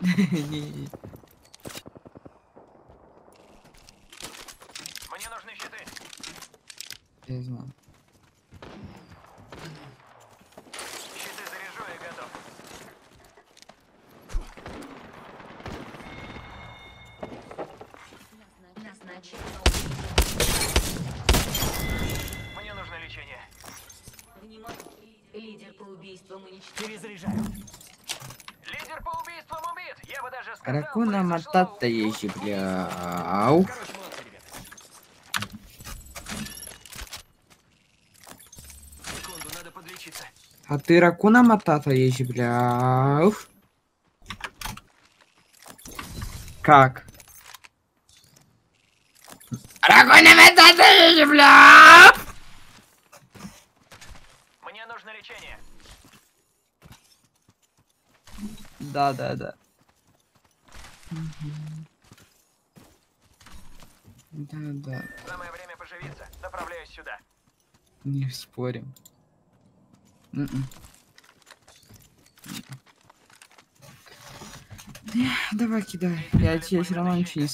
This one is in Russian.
Не-не-не. Мне нужны щиты. Я знаю. Щиты заряжу и готов. Назначено Мне нужно лечение. Внимание. Лидер по убийствам уничтожен. Перезаряжаю. Лидер по убийствам убит. Я бы даже сказал, Ракуна матата ещё, бля. Ау. А ты ракуна матата ещё, бля. Уф. Как? Ракуна матата ещё, бля. Мне нужно лечение. Да, да, да. Да, да. Самое время поживиться. Направляюсь сюда. Не спорим. М-м. Эх, Давай кидай. Я тебе все равно ничего не